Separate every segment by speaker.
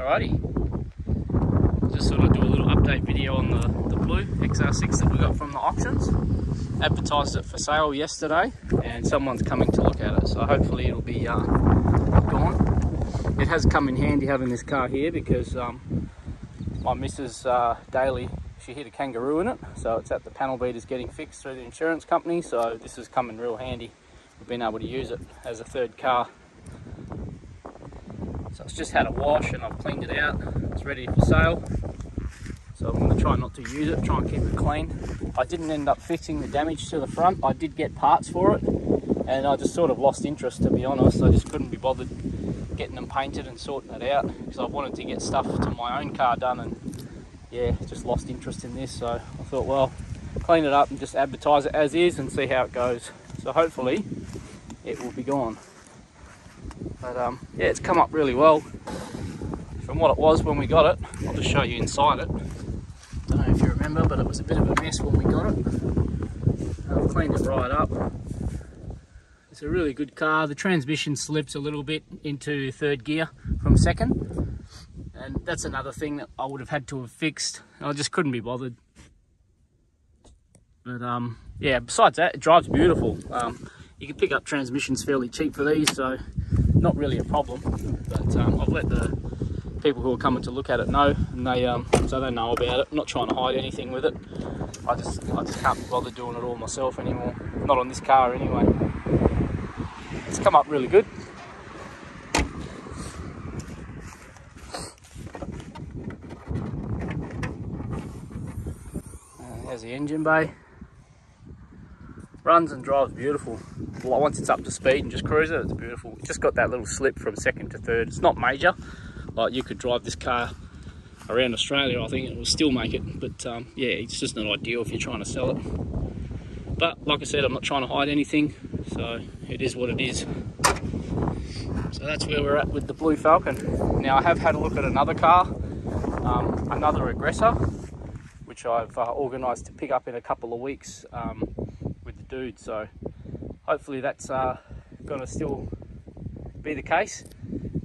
Speaker 1: Alrighty. Just sort of do a little update video on the, the blue XR6 that we got from the auctions. Advertised it for sale yesterday and someone's coming to look at it. So hopefully it'll be uh, gone. It has come in handy having this car here because um, my missus uh, Daily, she hit a kangaroo in it. So it's at the panel beaters getting fixed through the insurance company. So this has come in real handy. We've been able to use it as a third car so it's just had a wash and I've cleaned it out. It's ready for sale. So I'm going to try not to use it, try and keep it clean. I didn't end up fixing the damage to the front. I did get parts for it and I just sort of lost interest to be honest. I just couldn't be bothered getting them painted and sorting it out because I wanted to get stuff to my own car done and yeah, just lost interest in this. So I thought, well, clean it up and just advertise it as is and see how it goes. So hopefully it will be gone. But um, yeah, it's come up really well from what it was when we got it. I'll just show you inside it. Don't know if you remember, but it was a bit of a mess when we got it. I've cleaned it right up. It's a really good car. The transmission slips a little bit into third gear from second. And that's another thing that I would have had to have fixed. I just couldn't be bothered. But um, yeah, besides that, it drives beautiful. Um, you can pick up transmissions fairly cheap for these, so not really a problem. But um, I've let the people who are coming to look at it know, and they um, so they know about it. I'm not trying to hide anything with it. I just I just can't be bothered doing it all myself anymore. Not on this car anyway. It's come up really good. Uh, there's the engine bay runs and drives beautiful. Once it's up to speed and just cruise it, it's beautiful. just got that little slip from second to third. It's not major. Like you could drive this car around Australia, I think it will still make it. But um, yeah, it's just not ideal if you're trying to sell it. But like I said, I'm not trying to hide anything. So it is what it is. So that's where we're at with the Blue Falcon. Now I have had a look at another car, um, another Aggressor, which I've uh, organised to pick up in a couple of weeks. Um, dude. So hopefully that's uh, going to still be the case.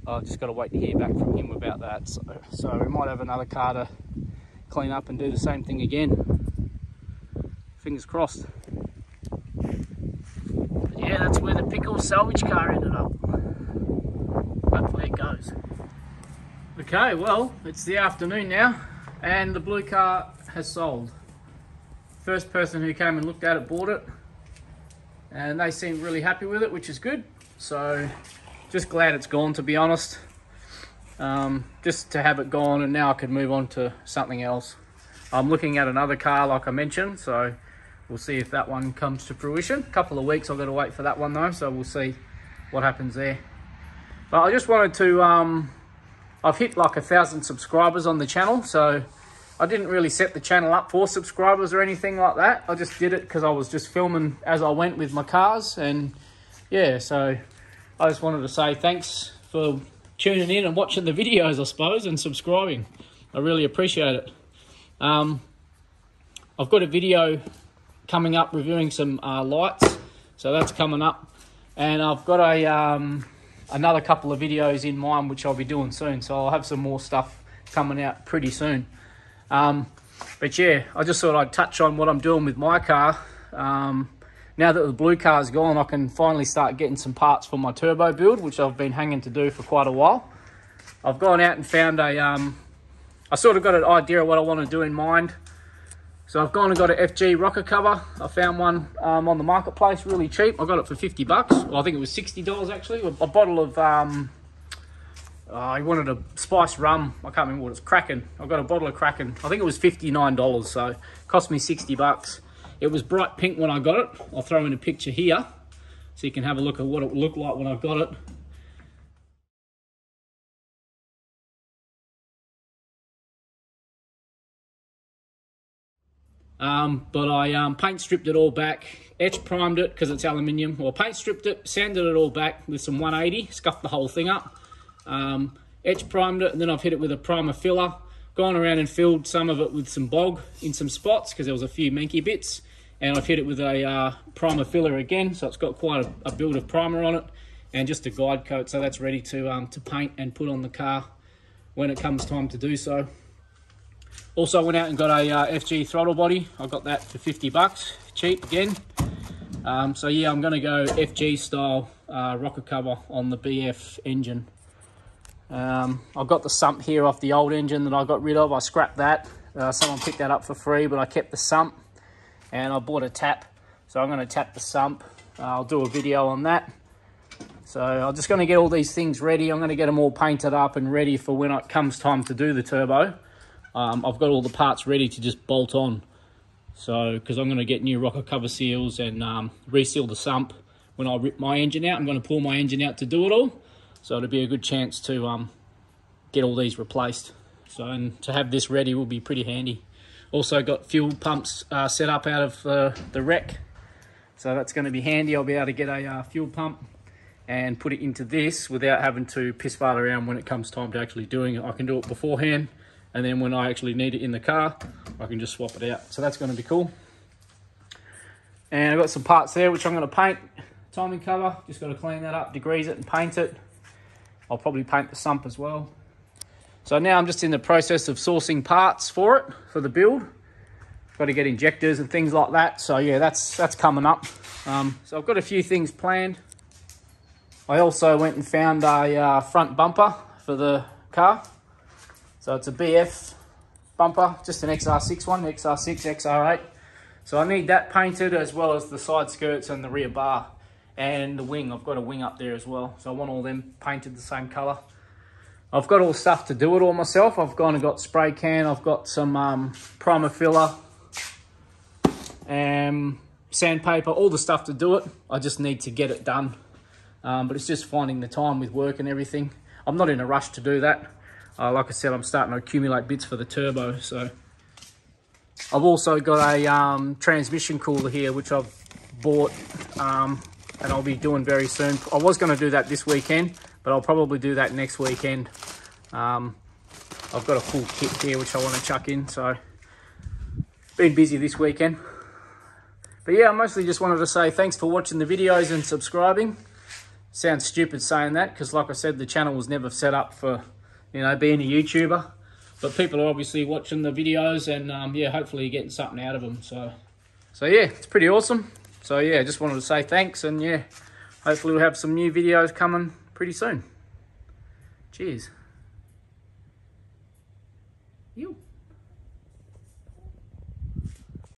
Speaker 1: I've just got to wait to hear back from him about that. So, so we might have another car to clean up and do the same thing again. Fingers crossed. But yeah, that's where the Pickles salvage car ended up. Hopefully it goes. Okay, well, it's the afternoon now and the blue car has sold. First person who came and looked at it bought it and they seem really happy with it, which is good. So just glad it's gone, to be honest. Um, just to have it gone and now I can move on to something else. I'm looking at another car like I mentioned, so we'll see if that one comes to fruition. A couple of weeks I've got to wait for that one though, so we'll see what happens there. But I just wanted to, um, I've hit like a thousand subscribers on the channel, so I didn't really set the channel up for subscribers or anything like that. I just did it because I was just filming as I went with my cars. And yeah, so I just wanted to say thanks for tuning in and watching the videos, I suppose, and subscribing. I really appreciate it. Um, I've got a video coming up reviewing some uh, lights. So that's coming up. And I've got a um, another couple of videos in mind, which I'll be doing soon. So I'll have some more stuff coming out pretty soon. Um, but yeah, I just thought I'd touch on what I'm doing with my car. Um, now that the blue car is gone, I can finally start getting some parts for my turbo build, which I've been hanging to do for quite a while. I've gone out and found a, um, I sort of got an idea of what I want to do in mind. So I've gone and got an FG rocker cover. I found one um, on the marketplace really cheap. I got it for 50 bucks. Well, I think it was $60 actually. A, a bottle of um, uh, he wanted a spiced rum. I can't remember what it's. Kraken. I got a bottle of Kraken. I think it was $59, so cost me 60 bucks. It was bright pink when I got it. I'll throw in a picture here so you can have a look at what it looked like when I got it. Um, but I um, paint stripped it all back, etch primed it because it's aluminium, or paint stripped it, sanded it all back with some 180, scuffed the whole thing up. Um, etch primed it and then I've hit it with a primer filler. Gone around and filled some of it with some bog in some spots because there was a few manky bits. And I've hit it with a uh, primer filler again, so it's got quite a, a, build of primer on it. And just a guide coat, so that's ready to, um, to paint and put on the car when it comes time to do so. Also went out and got a uh, FG throttle body. I got that for 50 bucks, cheap again. Um, so yeah, I'm gonna go FG style uh, rocker cover on the BF engine. Um, I've got the sump here off the old engine that I got rid of. I scrapped that. Uh, someone picked that up for free, but I kept the sump and I bought a tap. So I'm gonna tap the sump. Uh, I'll do a video on that. So I'm just gonna get all these things ready. I'm gonna get them all painted up and ready for when it comes time to do the turbo. Um, I've got all the parts ready to just bolt on. So, because I'm going to get new rocker cover seals and um, reseal the sump when I rip my engine out. I'm going to pull my engine out to do it all. So it'll be a good chance to um, get all these replaced. So, and to have this ready will be pretty handy. Also got fuel pumps uh, set up out of uh, the wreck. So that's going to be handy. I'll be able to get a uh, fuel pump and put it into this without having to piss fart around when it comes time to actually doing it. I can do it beforehand and then when I actually need it in the car, I can just swap it out. So that's going to be cool. And I've got some parts there which I'm going to paint. Timing cover, just got to clean that up, degrease it and paint it. I'll probably paint the sump as well. So now I'm just in the process of sourcing parts for it, for the build. Got to get injectors and things like that. So yeah, that's that's coming up. Um, so I've got a few things planned. I also went and found a uh, front bumper for the car. So it's a BF bumper, just an XR6 one, XR6, XR8. So I need that painted as well as the side skirts and the rear bar and the wing. I've got a wing up there as well. So I want all them painted the same color. I've got all stuff to do it all myself. I've gone and got spray can. I've got some um, primer filler and sandpaper, all the stuff to do it. I just need to get it done. Um, but it's just finding the time with work and everything. I'm not in a rush to do that. Uh, like I said, I'm starting to accumulate bits for the turbo. So I've also got a um, transmission cooler here, which I've bought um, and I'll be doing very soon. I was going to do that this weekend, but I'll probably do that next weekend. Um, I've got a full kit here, which I want to chuck in. So been busy this weekend. But yeah, I mostly just wanted to say thanks for watching the videos and subscribing. Sounds stupid saying that because like I said, the channel was never set up for you know, being a YouTuber. But people are obviously watching the videos and, um, yeah, hopefully you're getting something out of them. So, so yeah, it's pretty awesome. So, yeah, I just wanted to say thanks and, yeah, hopefully we'll have some new videos coming pretty soon. Cheers.